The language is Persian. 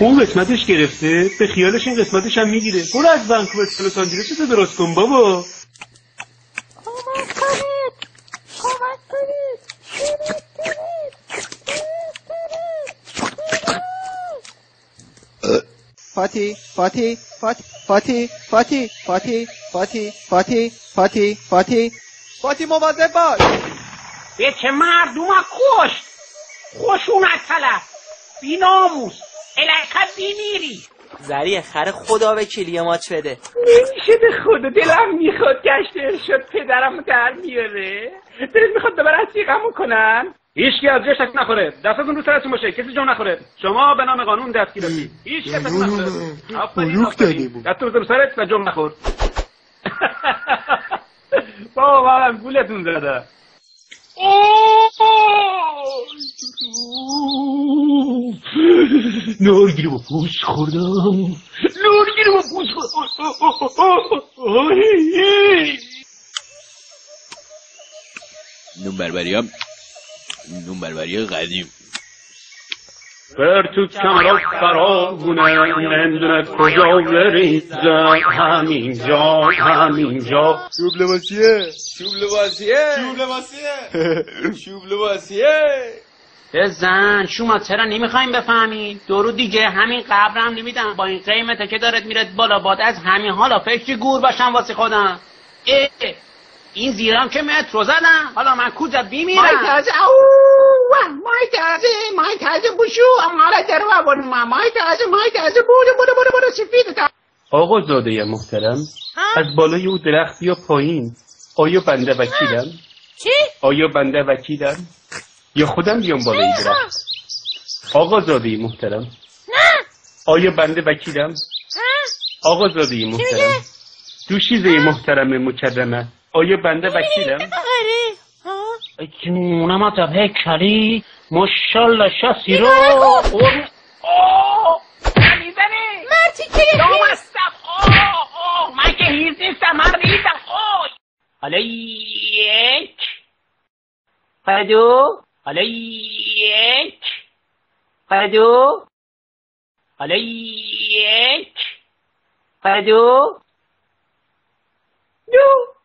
اون قسمتش گرفته به خیالش این قسمتش هم می‌گیره. برو از ونکوور تا لس آنجلس رو درست کن بابا. کمک کنید. کمک کنید. فاتی فاتی فاتی فاتی فاتی فاتی فاتی فاتی فاتی فاتی. فاتی مواظب باش. به چه مردم کش خشونت طلب. بی ناموس. الکت بیمیری زری خر خدا به کلیه ماچ بده؟ نمیشه به خدا دلم می‌خواد گشت ارشاد پدرم در میاره دلت می‌خواد دوباره از سیغمون کنن هیچکی از جاش نخوره. دستتون رو سرتون باشه. کسی جا نخوره. شما به نام قانون دستگیرسی هیچ کسی نخوره. آفرین دستتون رو سرت و جا نخور. بابا منم گولتون زده. نارگیره با پوست خوردم. نارگیره با پوست خوردم نون بربری هم نون بربری قدیم. بر تو کمرات خرابونه نمی‌دونه کجا بریزم همینجا همینجا. شوب لباسیه شوب لباسیه شوب لباسیه شوب لباسیه زن شما چرا نمی‌خوایم بفهمید درو دیگه همین قبرم نمیدم. با این قیمته که دارد میرد بالا باد از همین حالا فکر گور باشم واسه خودم. اه این زیرم که مترو زدم. حالا من کجا بیمیرم. مای تازه او مای تازه مای تازه بوشو. امالا در و ما مای تازه مای تازه. بوده بوده بوده بوده سفید تا. آقا زاده محترم از بالای او درخت یا پایین؟ آیا بنده وکیلم چی؟ آیا بنده وکیلم یا خودم بیام بالای درخت؟ آقا زاده محترم. نه! آیا بنده وکیلم؟ آقا زاده محترم. دوشیزه محترم مکرمه. آیا بنده وکیلم؟ جونم تا هیکلی ماشالله شاسی رو مرتی که هستم آه! آه! من که هیز نیستم من ریزم آه حالا یک. فدو حالا Aleyk. Kadu. Aleyk. Kadu. Du.